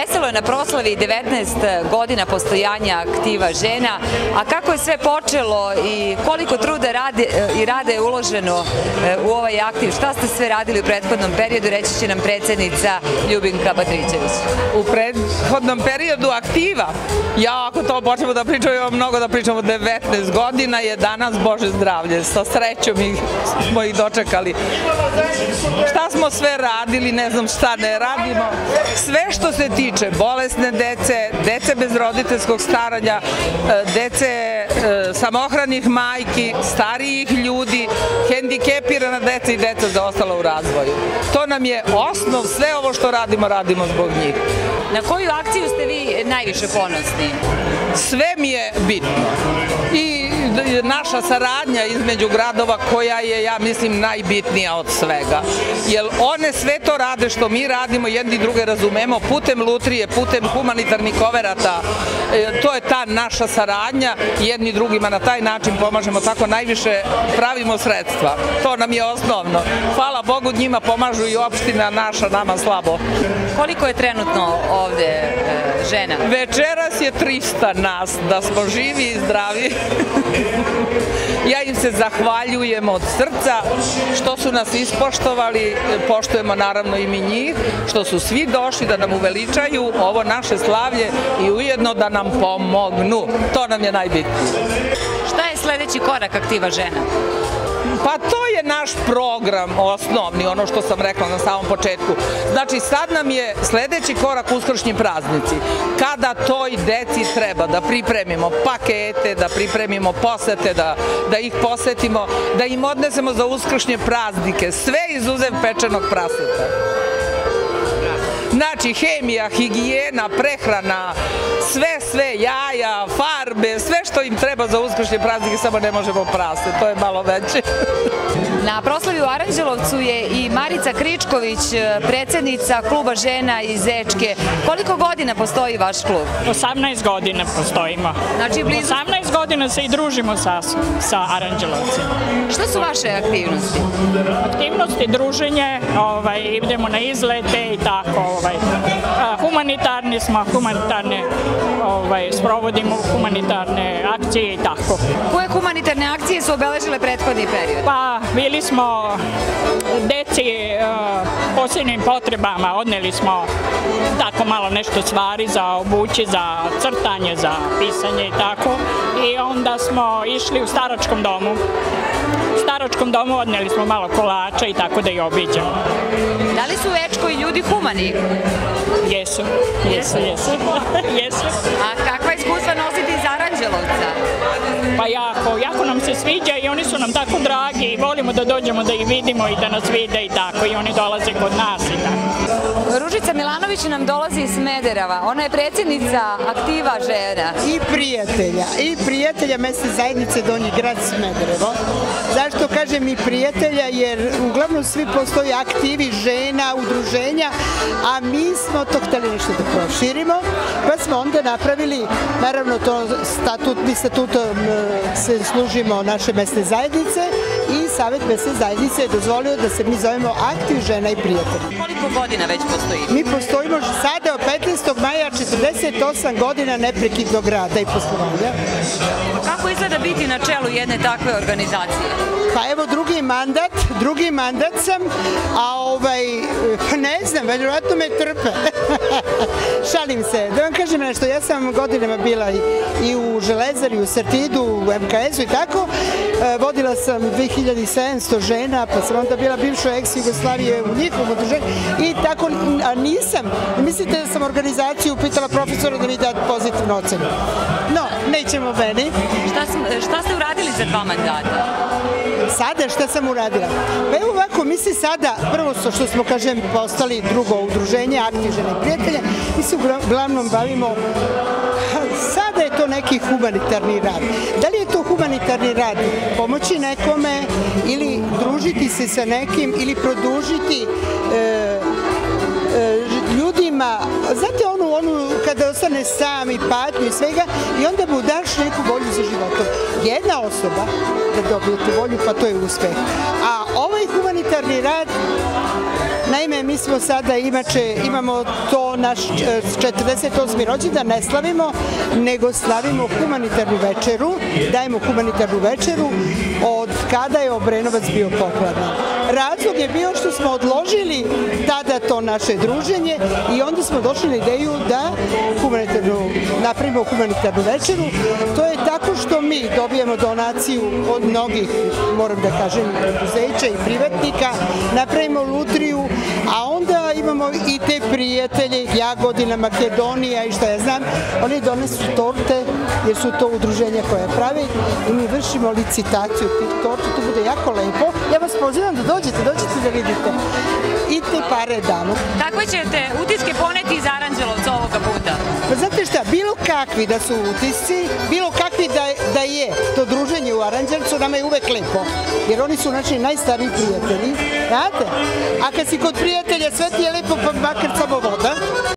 veselo je na proslavi 19 godina postojanja aktiva žena, a kako je sve počelo i koliko truda rade, i rada je uloženo e, u ovaj aktiv, šta ste sve radili u prethodnom periodu, reći će nam predsednica Ljubinka Batrićević. U prethodnom periodu aktiva, ja ako to počnemo da pričamo, imamo mnogo da pričamo, 19 godina je danas Bože zdravlje, sa srećom ih, smo ih dočekali. Šta smo sve radili, ne znam šta ne radimo, sve što se tiče bolesne dece, dece bez roditeljskog staranja, e, dece e, samohranih majki, starijih ljudi, hendikepirana deca i deca zaostala u razvoju. To nam je osnov, sve ovo što radimo, radimo zbog njih. Na koju akciju ste vi najviše ponosni? Sve mi je bitno. I naša saradnja između gradova koja je, ja mislim, najbitnija od svega. Jer one sve to rade što mi radimo, jedni druge razumemo, putem lutrije, putem humanitarnih overata, e, to je ta naša saradnja, jedni drugima na taj način pomažemo, tako najviše pravimo sredstva. To nam je osnovno. Hvala Bogu, njima pomažu i opština naša, nama slabo. Koliko je trenutno ovde e, žena? Večeras je 300 nas, da smo živi i zdravi. Ja im se zahvaljujem od srca što su nas ispoštovali, poštujemo naravno i mi njih, što su svi došli da nam uveličaju ovo naše slavlje i ujedno da nam pomognu. To nam je najbitnije. Šta je sledeći korak aktiva žena? Pa to je naš program osnovni, ono što sam rekla na samom početku. Znači sad nam je sledeći korak uskršnji praznici. Kada toj deci treba da pripremimo pakete, da pripremimo posete, da, da ih posetimo, da im odnesemo za uskršnje praznike, sve izuzev pečenog praseta. Znači, hemija, higijena, prehrana, sve, sve, jaja, farbe, sve što im treba za uskršnje praznike, samo ne možemo prase, to je malo veće. Na proslavi u Aranđelovcu je i Marica Kričković, predsednica kluba žena iz Zečke. Koliko godina postoji vaš klub? 18 godina postojimo. Znači blizu... 18 godina se i družimo sa, sa Aranđelovcima. Šta su vaše aktivnosti? Aktivnosti, druženje, ovaj, idemo na izlete i tako. Ovaj. Humanitarni smo, humanitarne, ovaj, sprovodimo humanitarne akcije i tako. Koje humanitarne akcije su obeležile prethodni period? Pa, bili smo deci uh, posebnim potrebama, odneli smo tako malo nešto stvari za obući, za crtanje, za pisanje i tako. I onda smo išli u staračkom domu. U staračkom domu odneli smo malo kolača i tako da i obiđemo. Da li su i ljudi humani? Jesu, jesu, jesu. jesu. A kakva iskustva nositi iz Aranđelovca? Pa se sviđa i oni su nam tako dragi i volimo da dođemo da ih vidimo i da nas vide i tako i oni dolaze kod nas i tako. Ružica Milanović nam dolazi iz Smederava. Ona je predsjednica aktiva žena. I prijatelja, i prijatelja mesne zajednice Donji grad Smederevo. Kažem i prijatelja? Jer uglavnom svi postoji aktivi žena, udruženja, a mi smo to hteli nešto da proširimo, pa smo onda napravili, naravno to statut, mi statutom se služimo naše mesne zajednice i Savet mesne zajednice je dozvolio da se mi zovemo aktiv žena i prijatelji. Koliko godina već postoji? Mi postojimo sada od 15. maja 48 godina neprekidnog rada i poslovanja. Kako izgleda biti na čelu jedne takve organizacije? Pa evo drugi mandat, drugi mandat sam, a ovaj, ne znam, verovatno me trpe. Šalim se. Da vam kažem nešto, ja sam godinama bila i, u Železari, u Sartidu, u MKS-u i tako. E, vodila sam 2700 žena, pa sam onda bila bivša ex-Jugoslavije u njihovom udruženju i tako, a nisam. Mislite da sam organizaciju pitala profesora da mi da pozitivnu ocenu. No, nećemo meni. Šta, šta ste uradili za dva mandata? Sada šta sam uradila? Pa evo ovako, mi se sada, prvo što smo, kažem, postali drugo udruženje, aktiv žene prijatelje, mi se uglavnom bavimo sada je to neki humanitarni rad. Da li je to humanitarni rad? Pomoći nekome ili družiti se sa nekim ili produžiti sam i patnju i svega i onda mu daš neku volju za životom. Jedna osoba da dobije tu volju, pa to je uspeh. A ovaj humanitarni rad Naime, mi smo sada, inače, imamo to naš 48. rođendan, ne slavimo, nego slavimo humanitarnu večeru, dajemo humanitarnu večeru od kada je Obrenovac bio pokladan. Razlog je bio što smo odložili tada to naše druženje i onda smo došli na ideju da napravimo humanitarnu večeru. To je tako što mi dobijemo donaciju od mnogih, moram da kažem, preduzeća i privatnika, napravimo lutriju, a onda imamo i te prijatelje, Jagodina, Makedonija i šta ja znam, oni donesu torte, jer su to udruženja koje pravi i mi vršimo licitaciju tih torta, to bude jako lepo. Ja vas pozivam da dođete, dođete da vidite. I te pare damo. Kakve ćete utiske poneti iz Aranđelovca ovoga puta? Pa znate šta, bilo kakvi da su utisci, bilo kakvi da, da je to druženje u Aranđelcu, nama je uvek lepo. Jer oni su naši najstariji prijatelji, znate? A kad si kod prijatelja, sve ti je lepo, pa makar samo voda.